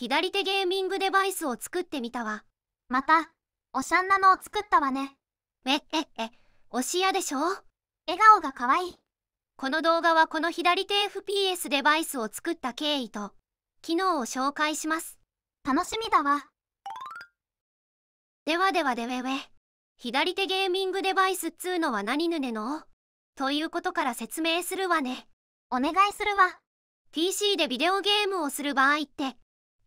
左手ゲーミングデバイスを作ってみたわ。また、おしゃんなのを作ったわね。え、え、え、推しやでしょ？笑顔が可愛い。この動画はこの左手 FPS デバイスを作った経緯と、機能を紹介します。楽しみだわ。ではではでべべ。左手ゲーミングデバイスっつうのは何ぬねの？ということから説明するわね。お願いするわ。PC でビデオゲームをする場合って、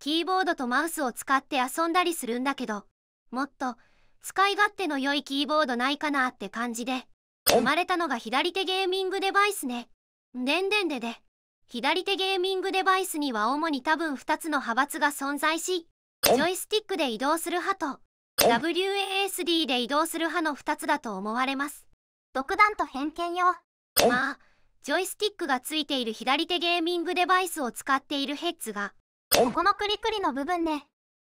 キーボードとマウスを使って遊んだりするんだけど、もっと使い勝手の良いキーボードないかなって感じで、生まれたのが左手ゲーミングデバイスね。でんでんでで。左手ゲーミングデバイスには主に多分2つの派閥が存在し、ジョイスティックで移動する派と、WASD で移動する派の2つだと思われます。独断と偏見よ。まあ、ジョイスティックがついている左手ゲーミングデバイスを使っているヘッズが、ここのクリクリの部分ね。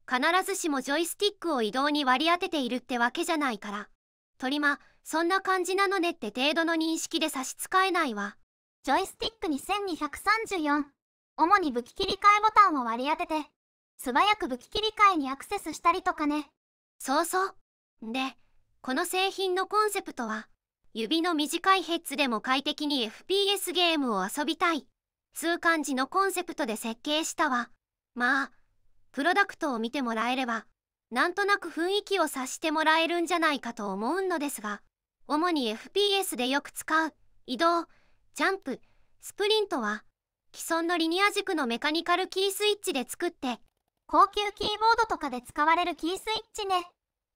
必ずしもジョイスティックを移動に割り当てているってわけじゃないから。とりま、そんな感じなのねって程度の認識で差し支えないわ。ジョイスティックに1234。主に武器切り替えボタンを割り当てて、素早く武器切り替えにアクセスしたりとかね。そうそう。で、この製品のコンセプトは、指の短いヘッズでも快適に FPS ゲームを遊びたい。つう感じのコンセプトで設計したわ。まあ、プロダクトを見てもらえれば、なんとなく雰囲気を察してもらえるんじゃないかと思うのですが、主に FPS でよく使う、移動、ジャンプ、スプリントは、既存のリニア軸のメカニカルキースイッチで作って、高級キーボードとかで使われるキースイッチね。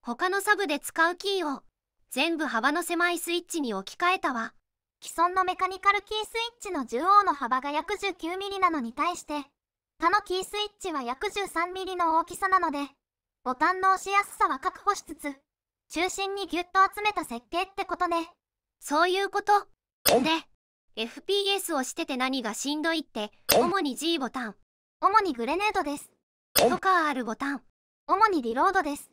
他のサブで使うキーを、全部幅の狭いスイッチに置き換えたわ。既存のメカニカルキースイッチの中央の幅が約 19mm なのに対して、他のキースイッチは約 13mm の大きさなので、ボタンの押しやすさは確保しつつ、中心にギュッと集めた設計ってことね。そういうこと。で、FPS をしてて何がしんどいって、主に G ボタン、主にグレネードです。とか R ボタン。主にリロードです。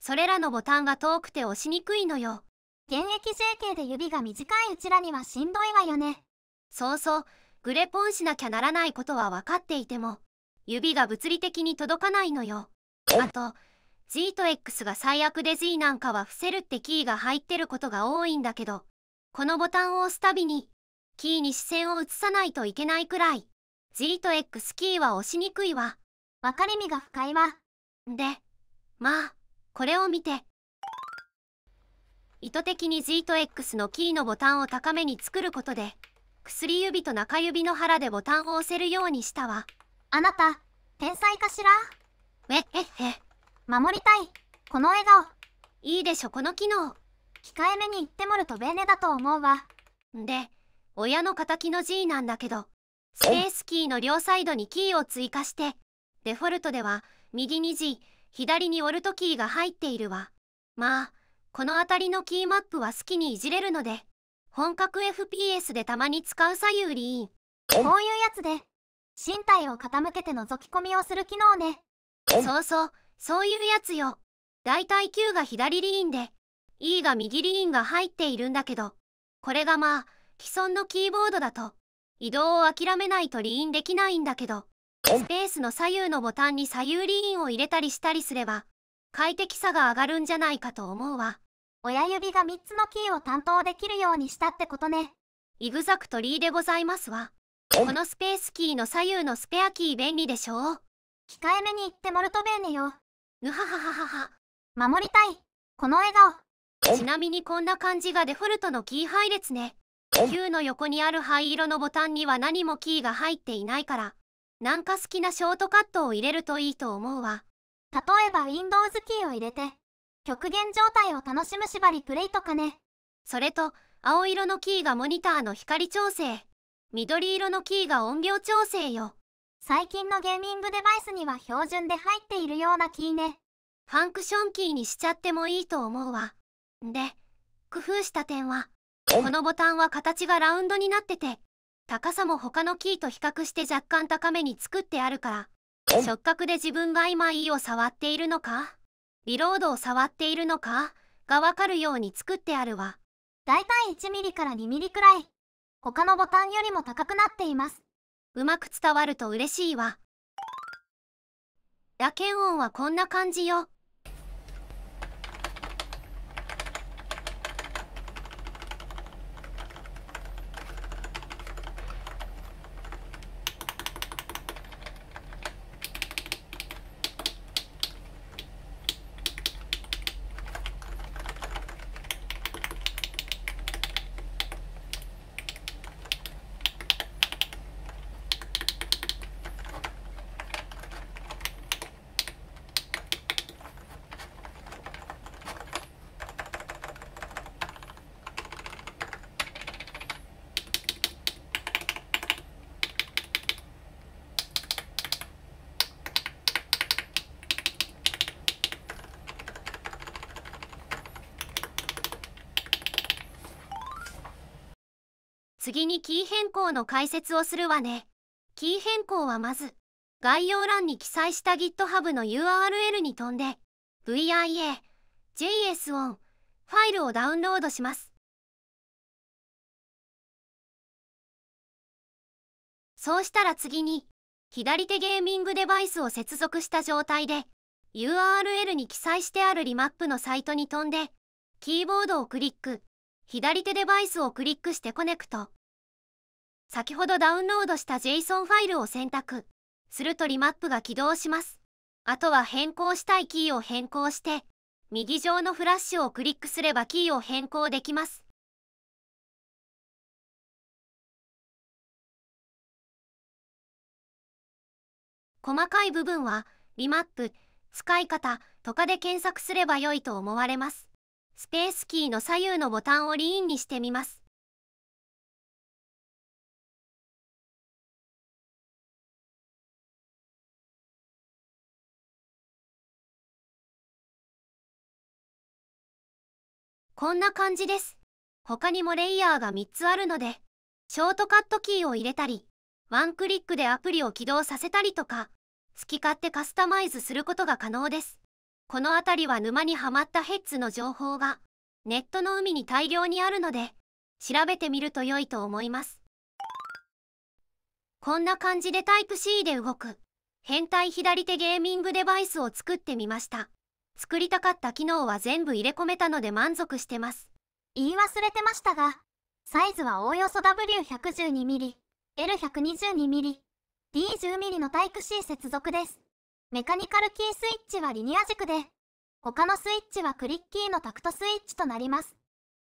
それらのボタンが遠くて押しにくいのよ。現役 JK で指が短いうちらにはしんどいわよね。そうそう、グレポンしなきゃならないことは分かっていても、指が物理的に届かないのよ。あと、G と X が最悪で Z なんかは伏せるってキーが入ってることが多いんだけど、このボタンを押すたびに、キーに視線を移さないといけないくらい、G と X キーは押しにくいわ。わかりみが深いわ。で、まあ、これを見て。意図的に G と X のキーのボタンを高めに作ることで、薬指と中指の腹でボタンを押せるようにしたわ。あなた、天才かしら？え、え、え、守りたい。この笑顔。いいでしょこの機能。控えめに言ってもるとベーネだと思うわ。で、親の敵の G なんだけど、スペースキーの両サイドにキーを追加して、デフォルトでは右に G、左にオルトキーが入っているわ。まあ、この辺りのキーマップは好きにいじれるので、本格 FPS でたまに使う左右リーン。こういうやつで、身体を傾けて覗き込みをする機能ね。そうそう、そういうやつよ。だいたい Q が左リーンで、E が右リーンが入っているんだけど、これがまあ、既存のキーボードだと、移動を諦めないとリーンできないんだけど、スペースの左右のボタンに左右リーンを入れたりしたりすれば、快適さが上がるんじゃないかと思うわ。親指が3つのキーを担当できるようにしたってことね。イグザクトリーでございますわ。このスペースキーの左右のスペアキー便利でしょ？う控えめに言ってモルトベーネよ。ぬははははは。守りたい。この笑顔。ちなみにこんな感じがデフォルトのキー配列ね。Q の横にある灰色のボタンには何もキーが入っていないから、なんか好きなショートカットを入れるといいと思うわ。例えば Windows キーを入れて、極限状態を楽しむ縛りプレイとかね。それと、青色のキーがモニターの光調整。緑色のキーが音量調整よ。最近のゲーミングデバイスには標準で入っているようなキーね。ファンクションキーにしちゃってもいいと思うわ。で、工夫した点は、このボタンは形がラウンドになってて、高さも他のキーと比較して若干高めに作ってあるから、触覚で自分が今 E を触っているのか、リロードを触っているのか、がわかるように作ってあるわ。だいたい 1mm から 2mm くらい。他のボタンよりも高くなっています。うまく伝わると嬉しいわ。打鍵音はこんな感じよ。次にキー変更の解説をするわね。キー変更はまず、概要欄に記載した GitHub の URL に飛んで、VIA、JS-ON ファイルをダウンロードします。そうしたら次に、左手ゲーミングデバイスを接続した状態で、URL に記載してあるリマップのサイトに飛んで、キーボードをクリック、左手デバイスをクリックしてコネクト。先ほどダウンロードした JSON ファイルを選択。するとリマップが起動します。あとは変更したいキーを変更して、右上のフラッシュをクリックすればキーを変更できます。細かい部分は、リマップ、使い方とかで検索すれば良いと思われます。スペースキーの左右のボタンをリーンにしてみます。こんな感じです。他にもレイヤーが3つあるので、ショートカットキーを入れたり、ワンクリックでアプリを起動させたりとか、好き勝手カスタマイズすることが可能です。この辺りは沼にはまったヘッズの情報がネットの海に大量にあるので調べてみると良いと思います。こんな感じでタイプ C で動く変態左手ゲーミングデバイスを作ってみました。作りたかった機能は全部入れ込めたので満足してます。言い忘れてましたが、サイズはおおよそ W112mm、L122mm、D10mm のタイプ C 接続です。メカニカルキースイッチはリニア軸で、他のスイッチはクリッキーのタクトスイッチとなります。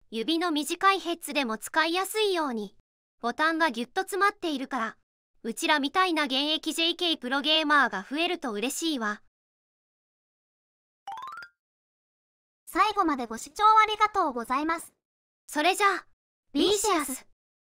指の短いヘッズでも使いやすいように、ボタンがギュッと詰まっているから、うちらみたいな現役 JK プロゲーマーが増えると嬉しいわ。最後までご視聴ありがとうございます。それじゃあ、ビーシアス。